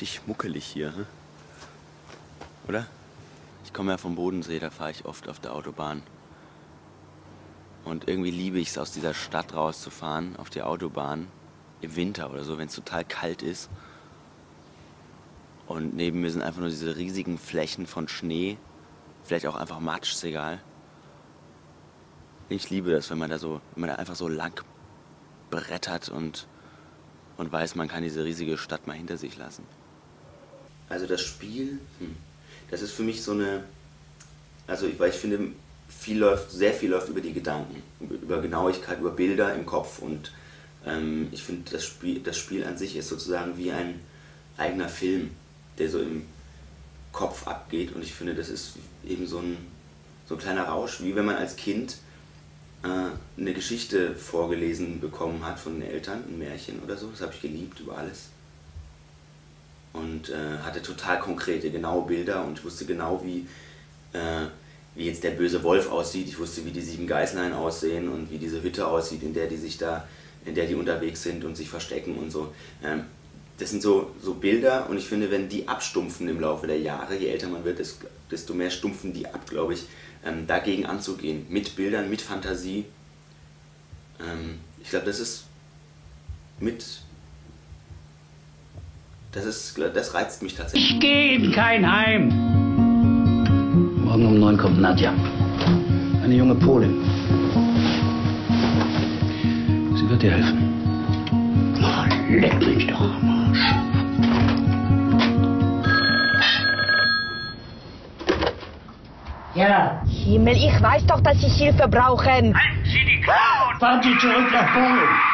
richtig muckelig hier, hm? oder? Ich komme ja vom Bodensee, da fahre ich oft auf der Autobahn. Und irgendwie liebe ich es, aus dieser Stadt rauszufahren, auf die Autobahn, im Winter oder so, wenn es total kalt ist. Und neben mir sind einfach nur diese riesigen Flächen von Schnee, vielleicht auch einfach Matsch, ist egal. Ich liebe das, wenn man da so, wenn man da einfach so lang brettert und, und weiß, man kann diese riesige Stadt mal hinter sich lassen. Also das Spiel, hm, das ist für mich so eine, also ich, weil ich finde, viel läuft, sehr viel läuft über die Gedanken, über Genauigkeit, über Bilder im Kopf und ähm, ich finde, das Spiel, das Spiel an sich ist sozusagen wie ein eigener Film, der so im Kopf abgeht und ich finde, das ist eben so ein, so ein kleiner Rausch, wie wenn man als Kind äh, eine Geschichte vorgelesen bekommen hat von den Eltern, ein Märchen oder so. Das habe ich geliebt über alles. Und äh, hatte total konkrete, genaue Bilder und ich wusste genau, wie, äh, wie jetzt der böse Wolf aussieht. Ich wusste, wie die sieben Geißlein aussehen und wie diese Hütte aussieht, in der die sich da, in der die unterwegs sind und sich verstecken und so. Ähm, das sind so, so Bilder und ich finde, wenn die abstumpfen im Laufe der Jahre, je älter man wird, desto mehr stumpfen die ab, glaube ich ähm, dagegen anzugehen. Mit Bildern, mit Fantasie. Ähm, ich glaube, das ist mit. Das, ist, das reizt mich tatsächlich. Ich gehe in kein Heim. Morgen um neun kommt Nadja. Eine junge Polin. Sie wird dir helfen. Oh, leck mich doch am Arsch. Ja. Himmel, ich weiß doch, dass Sie Hilfe brauchen. Halten Sie die Klauen! Fahren Sie zurück nach Polen.